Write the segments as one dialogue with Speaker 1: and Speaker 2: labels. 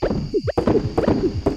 Speaker 1: Thank you.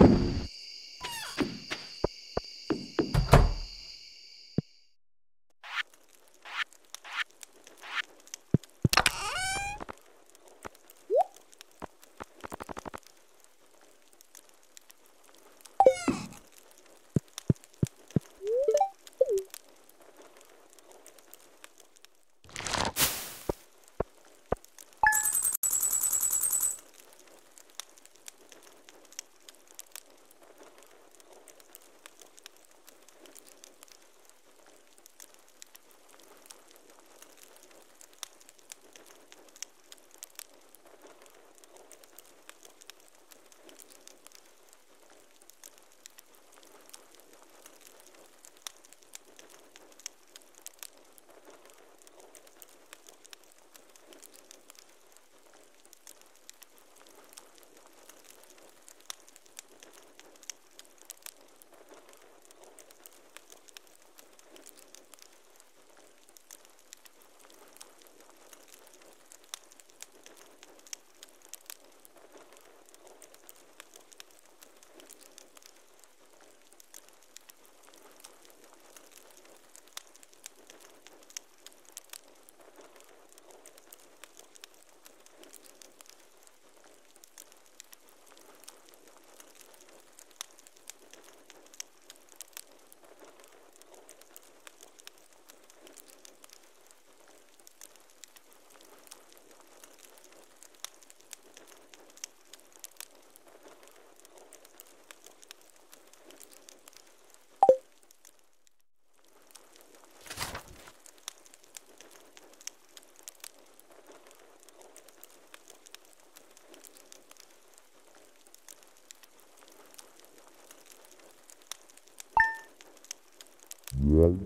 Speaker 1: Well,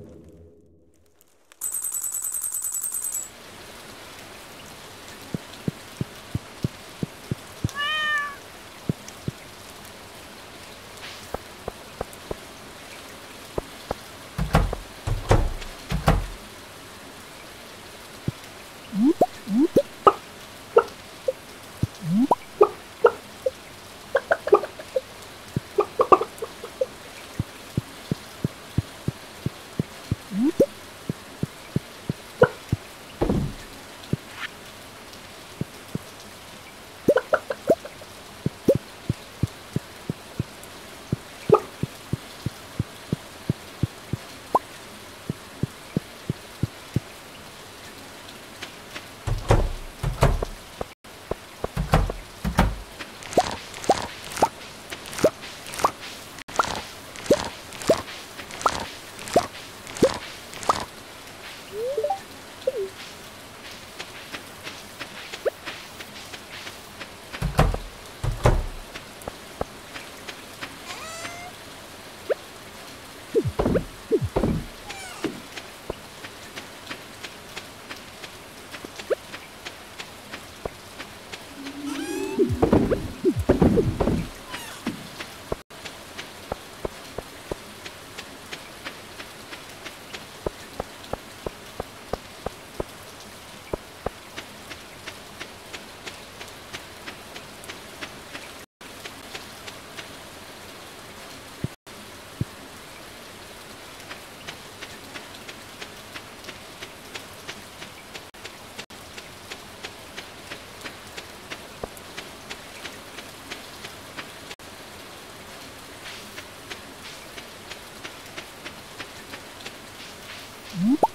Speaker 2: Mm-hmm.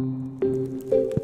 Speaker 2: Thank you.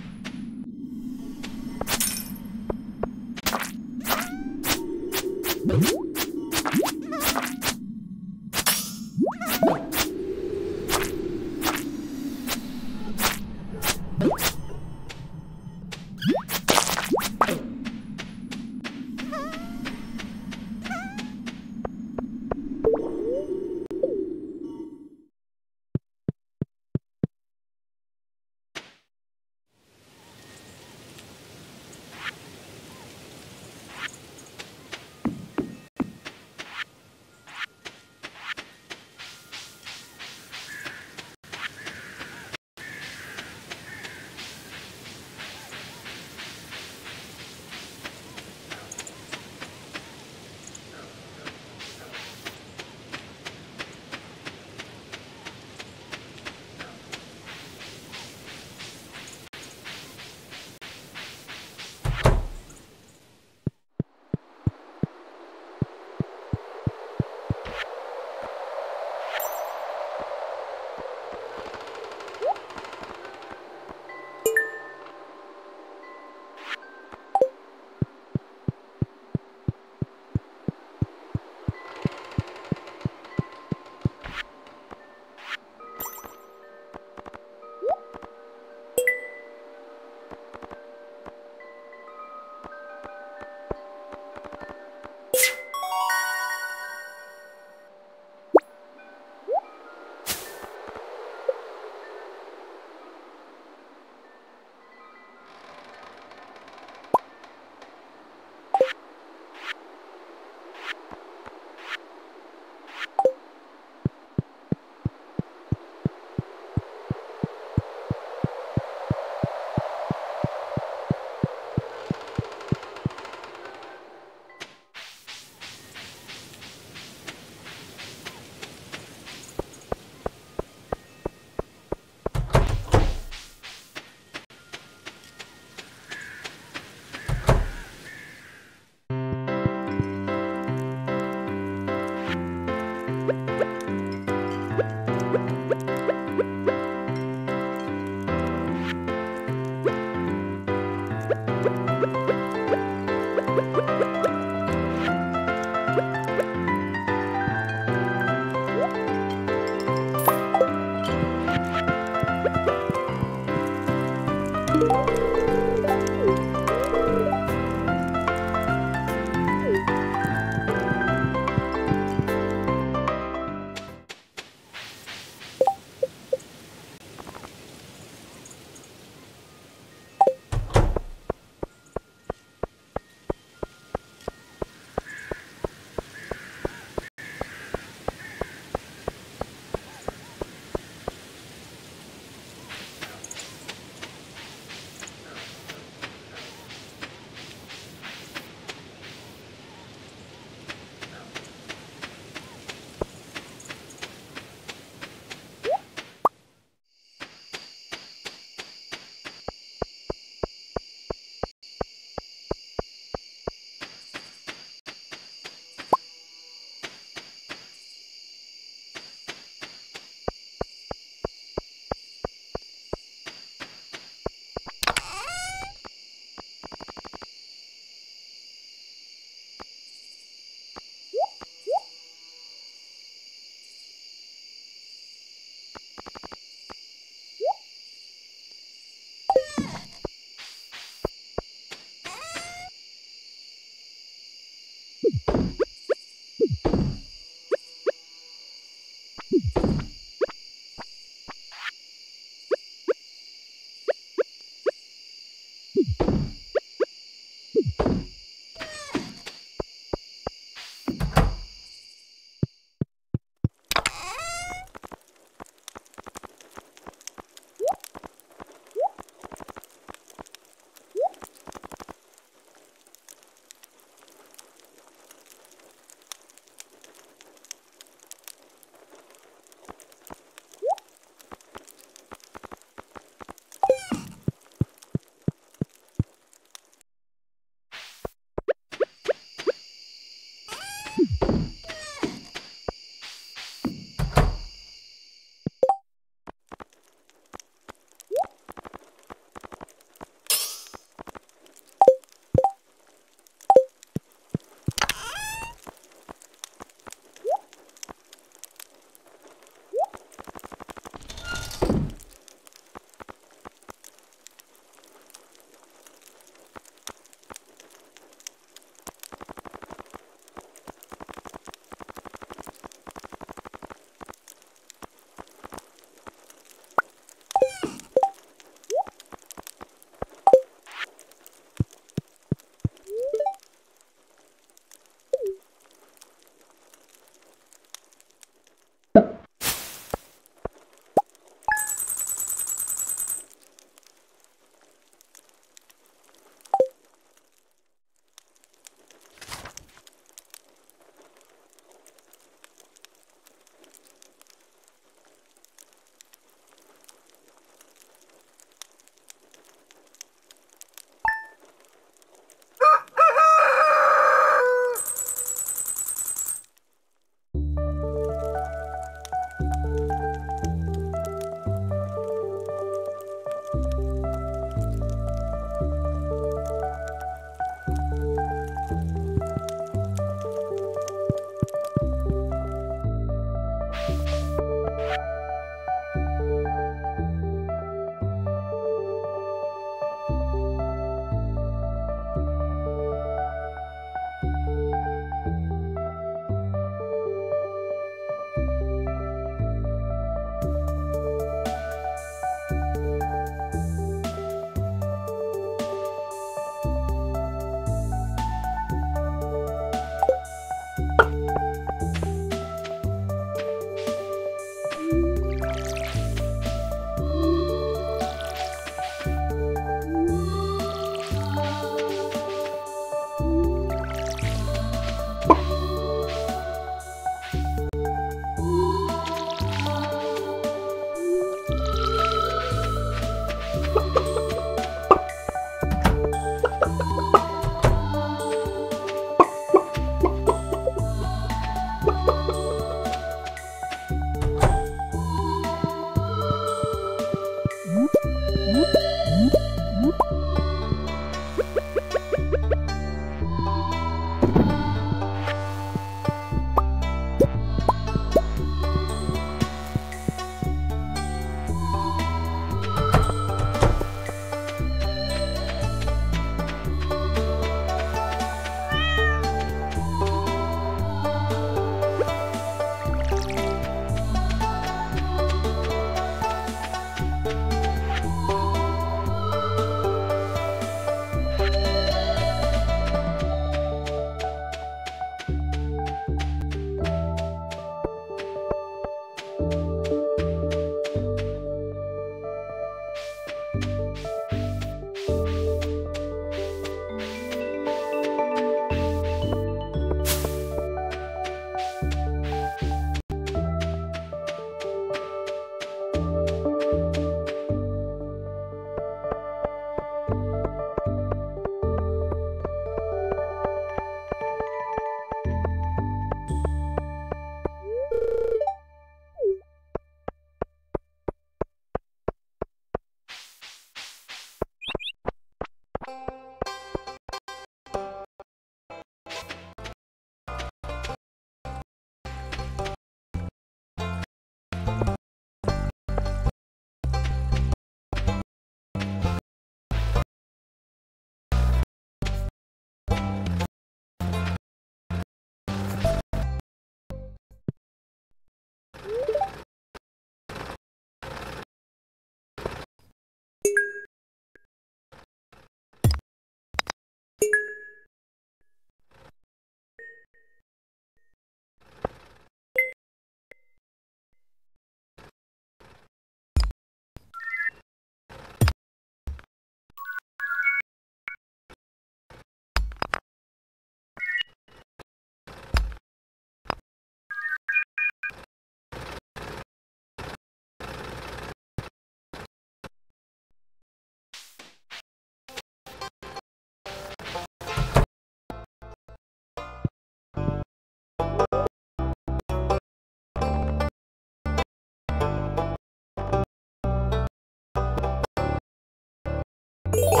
Speaker 3: Bye.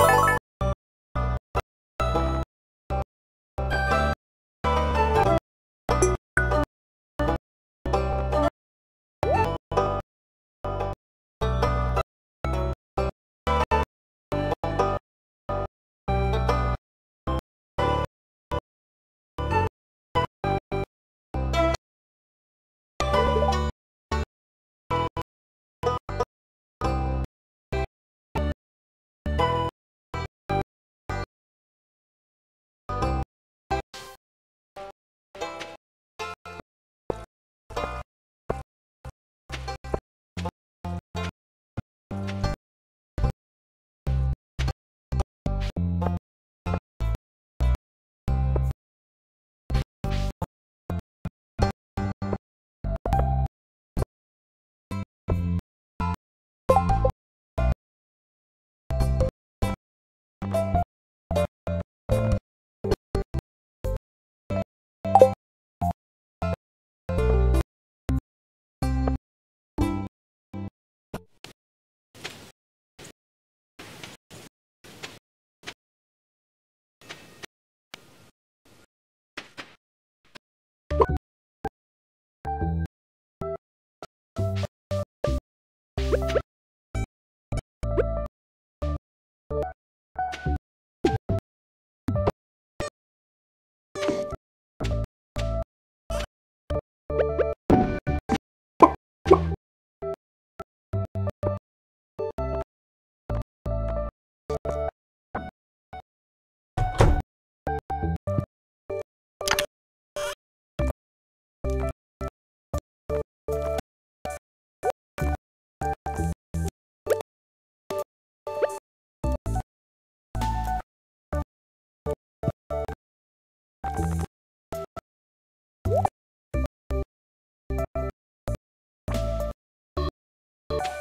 Speaker 3: you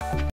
Speaker 3: you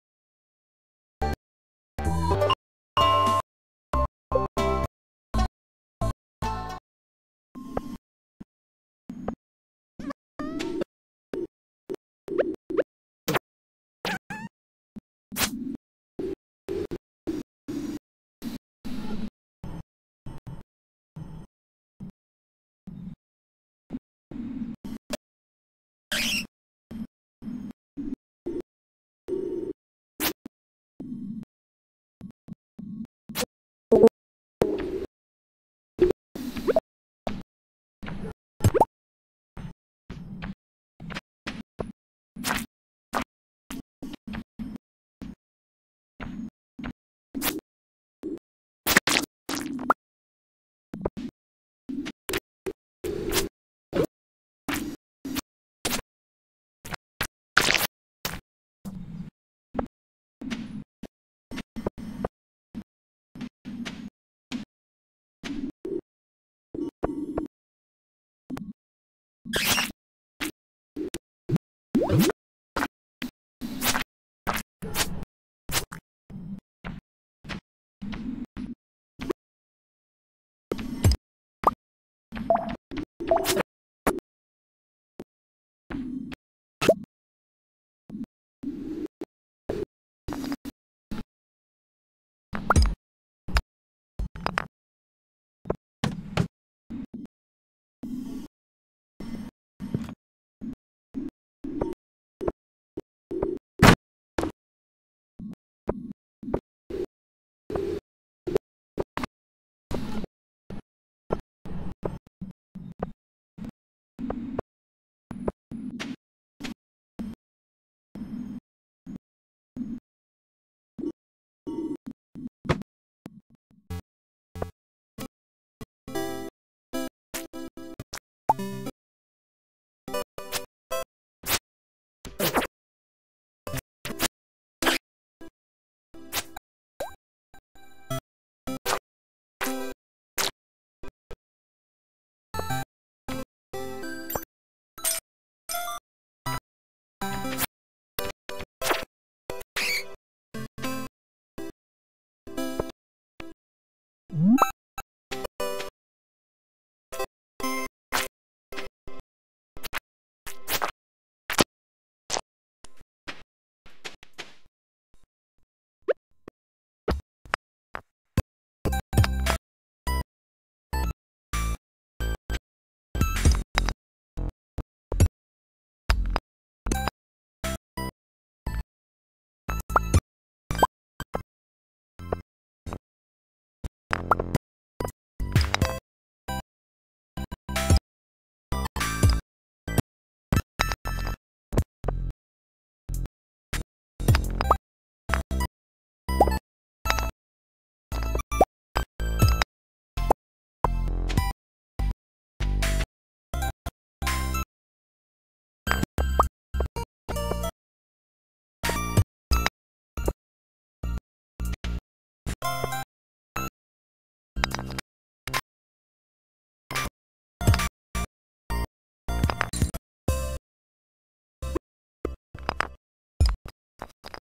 Speaker 3: Thank you.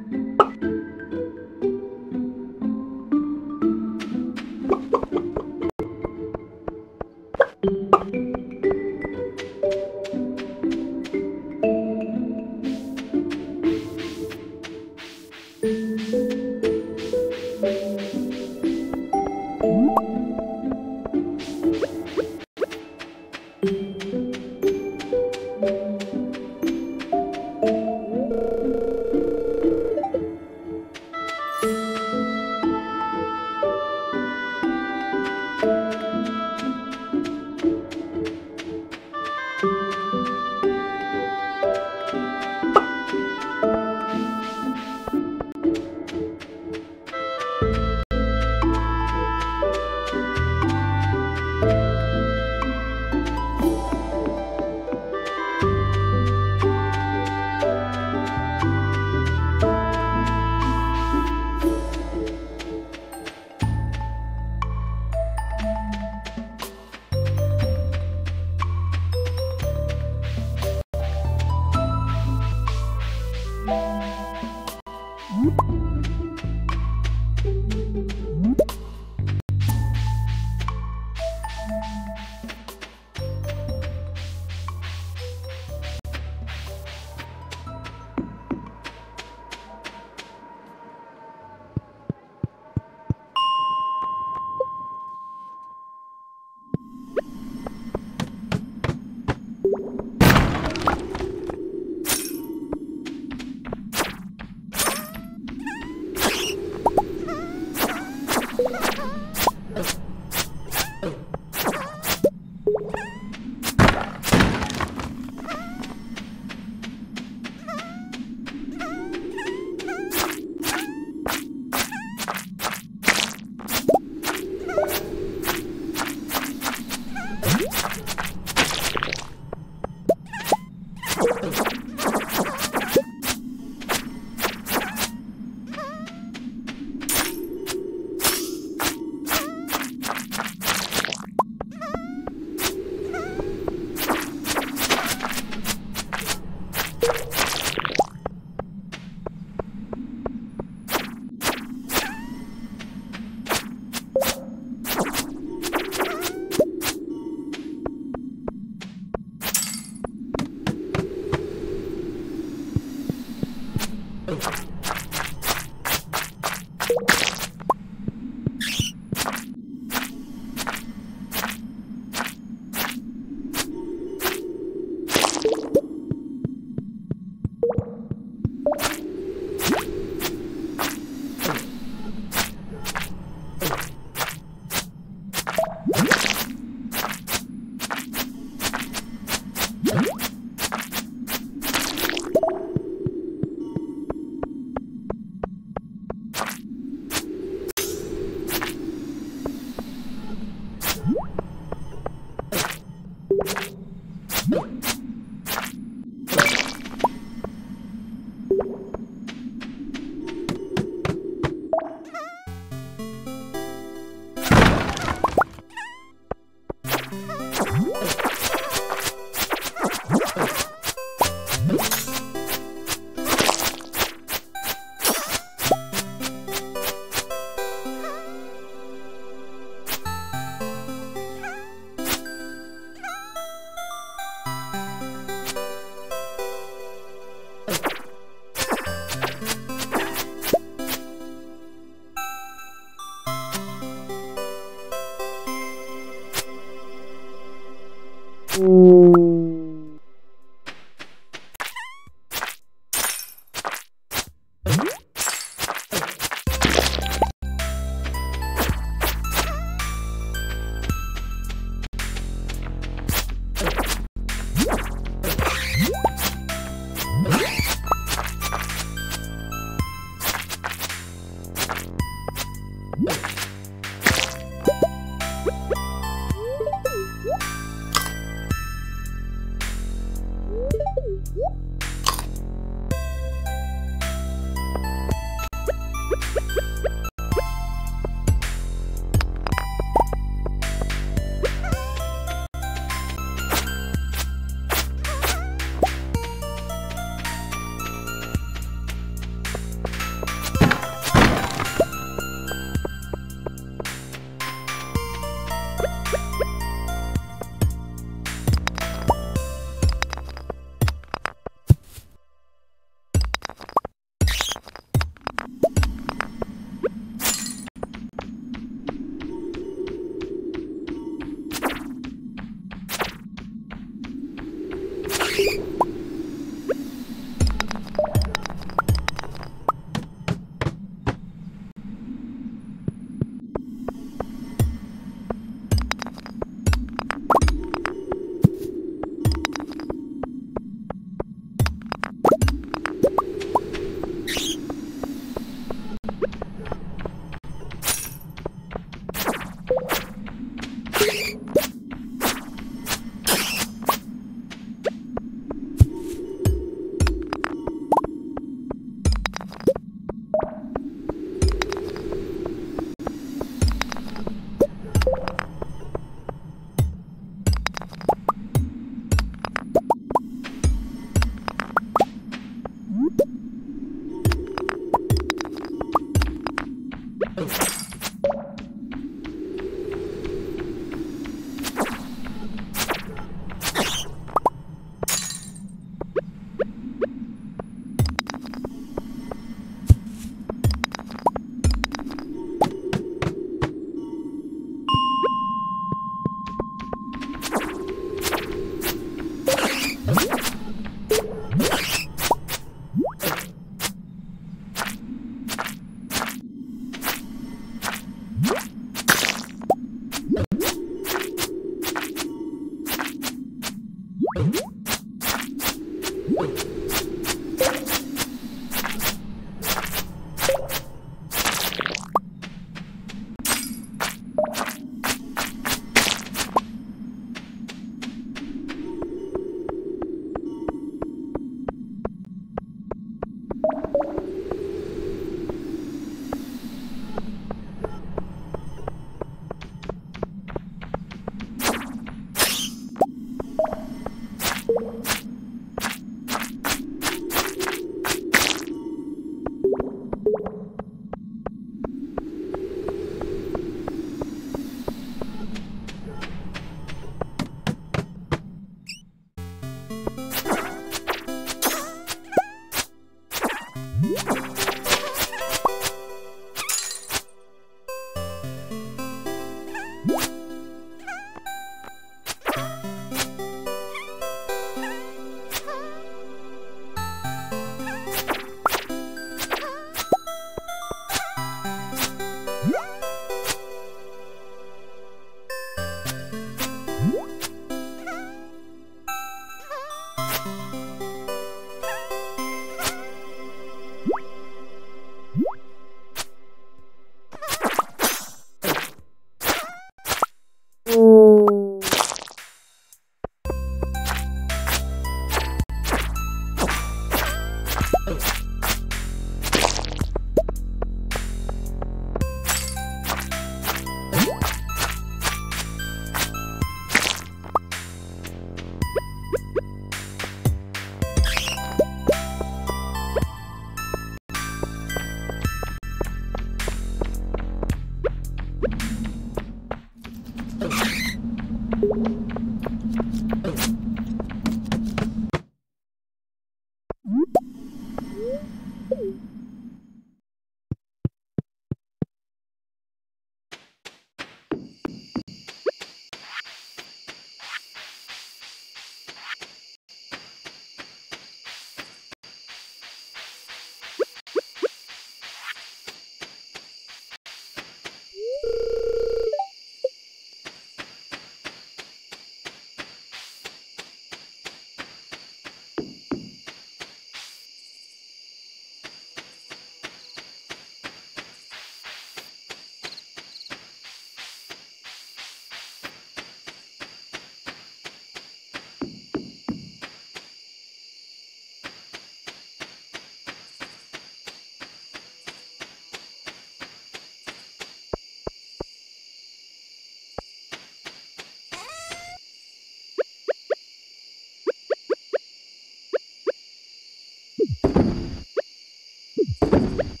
Speaker 3: Thank you.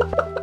Speaker 3: Ha ha ha!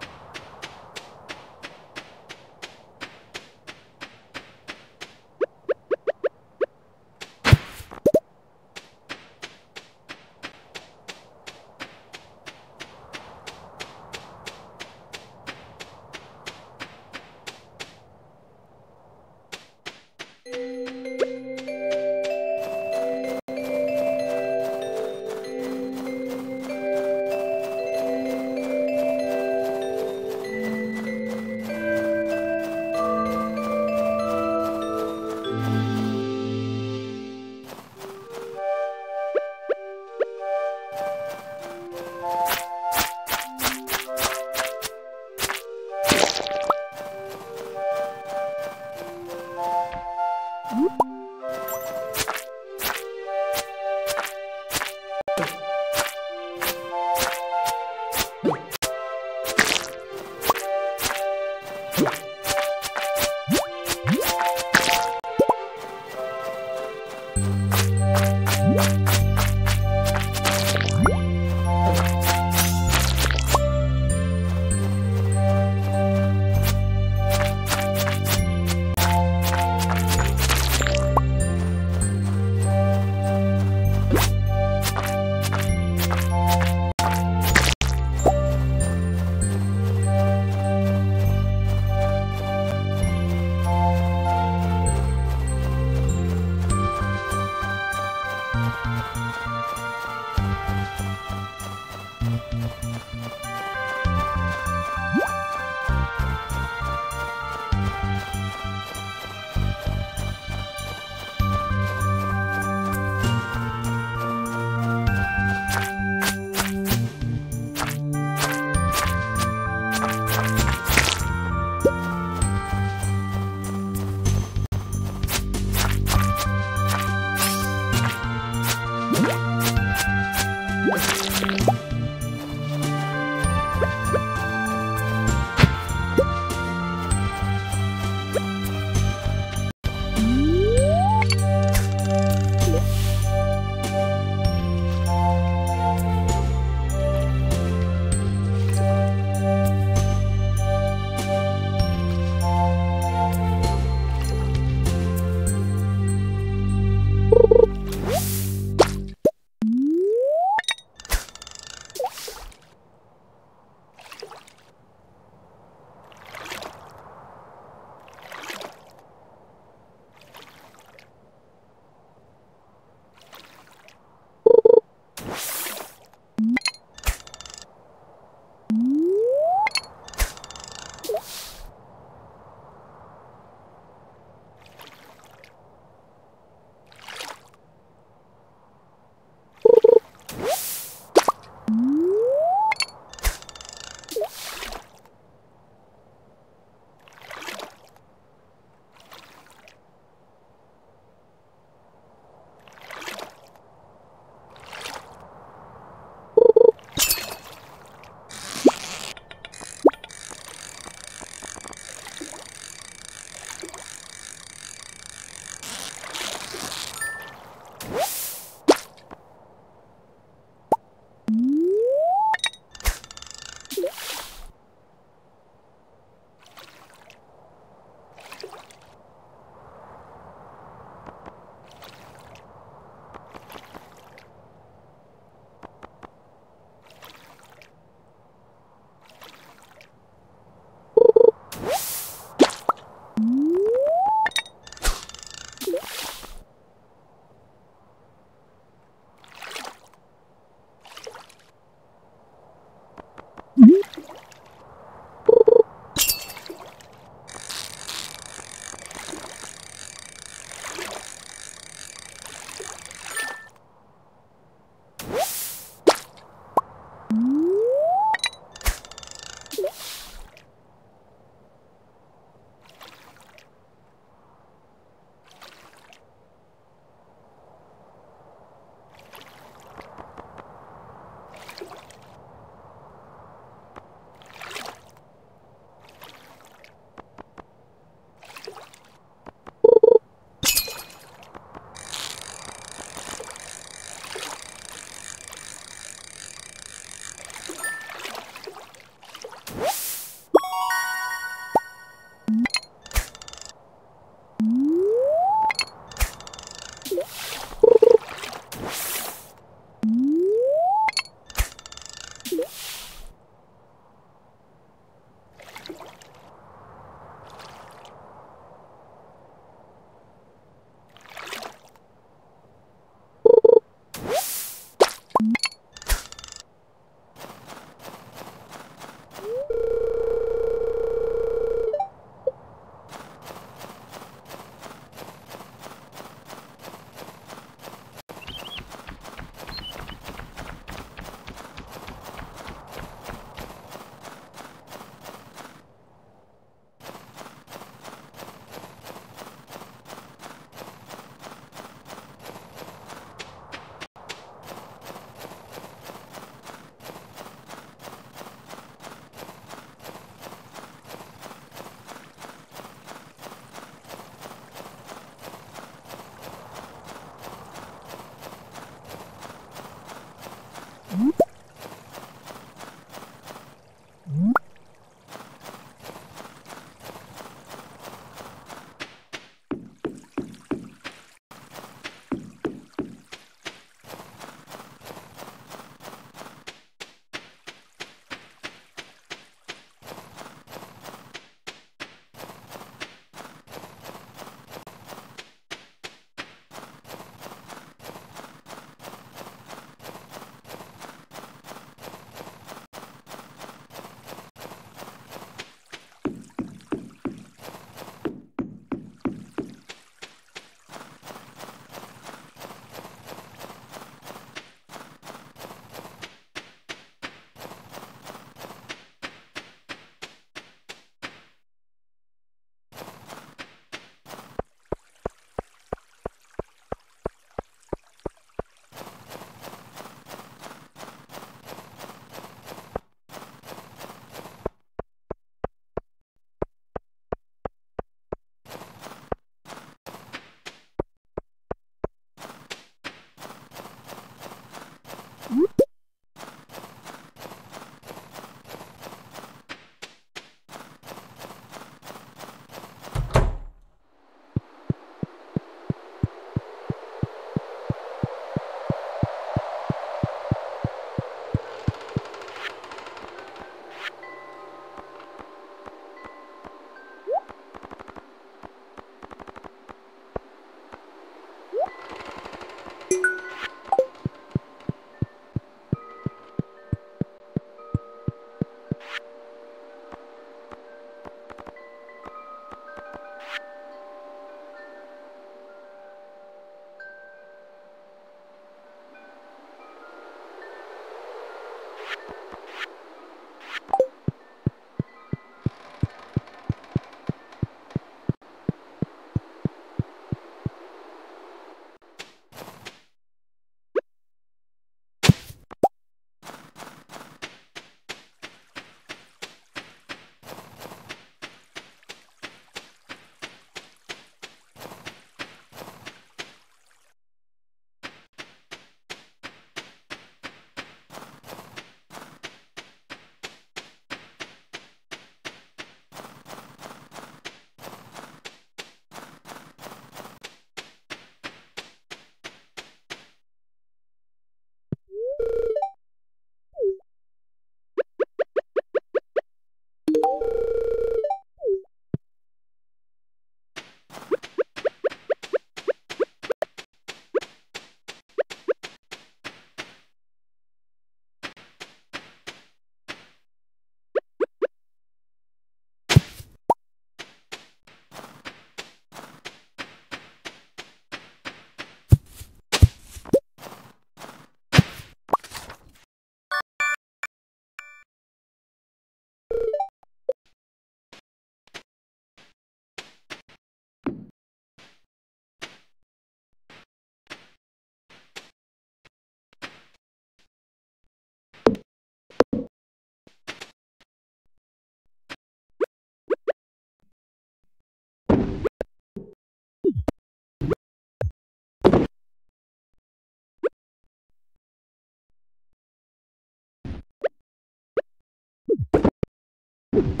Speaker 3: you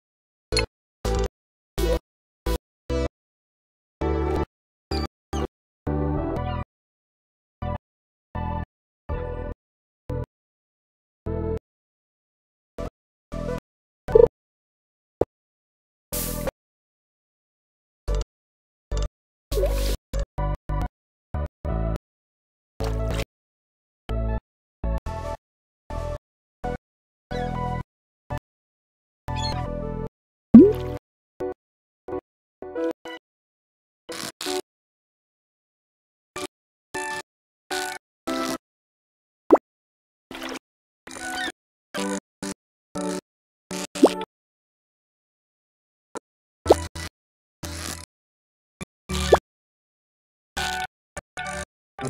Speaker 3: you